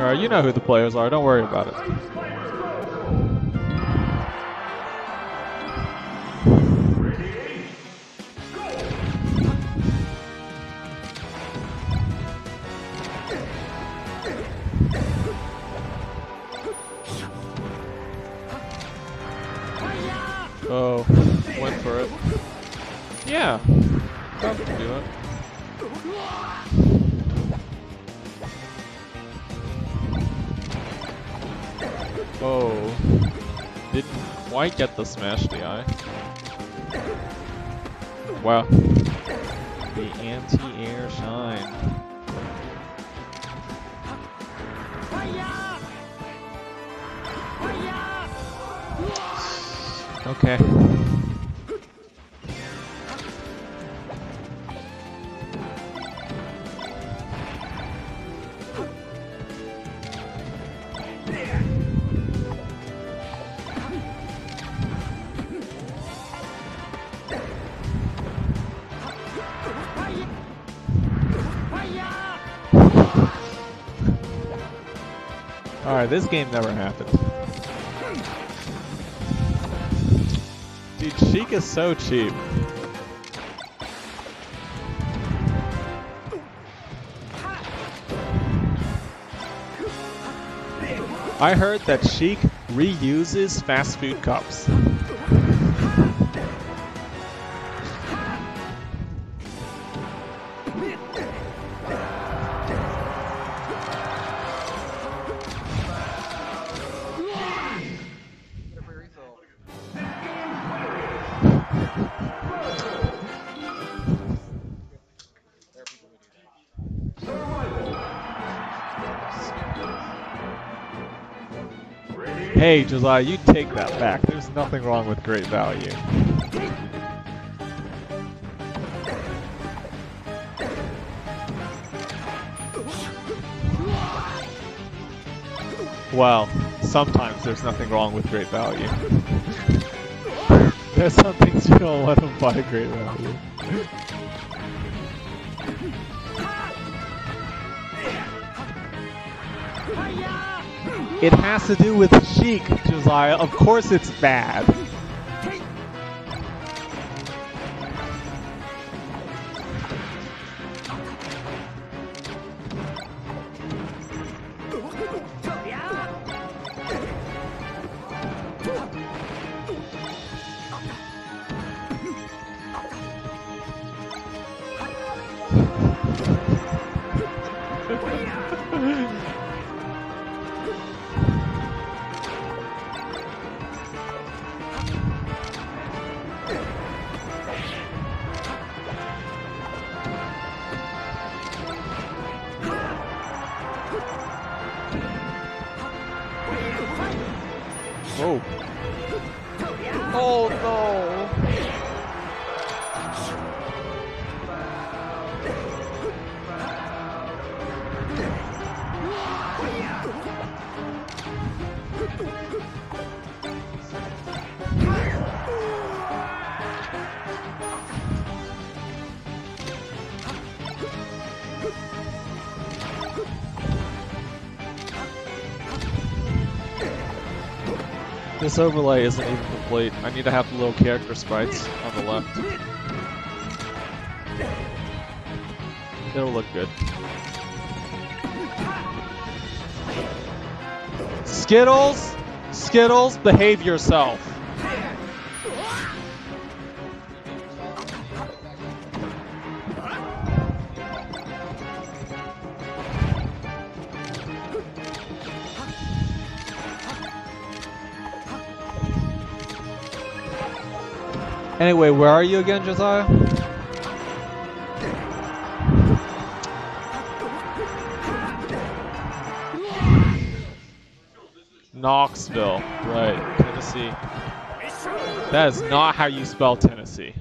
Alright, you know who the players are, don't worry about it. Oh, went for it. Yeah, that can do it. Oh, didn't quite get the smash DI. Wow. The anti-air shine. Okay. Alright, this game never happened. Dude, Sheik is so cheap. I heard that Sheik reuses fast food cups. Hey, Josiah, you take that back. There's nothing wrong with great value. Well, sometimes there's nothing wrong with great value. there's some things you don't let them buy great value. It has to do with Sheik, Josiah. Of course it's bad. Oh. Oh no. This overlay isn't even complete. I need to have the little character sprites on the left. It'll look good. Skittles! Skittles, behave yourself. Anyway, where are you again, Josiah? Knoxville, right, Tennessee. That is not how you spell Tennessee.